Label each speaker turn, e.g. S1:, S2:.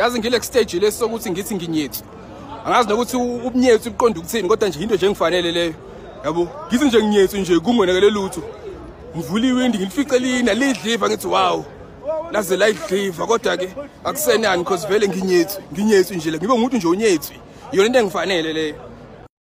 S1: yazi ngile stage lesi sokuthi ngithi nginyethu angazi nokuthi ubunyethu uqonda ukuthini kodwa nje into nje engifanele leyo. Yabo ngithi nje nginyethu nje kungonakele lutho. Ngivula iwindi ngilifice lina lidliva ngithi wow laze layidliva. Kodwa ke akusenani cause vele nginyethu nginyethu nje la ngibe ngumuntu nje onyethu yona into engifanele leyo.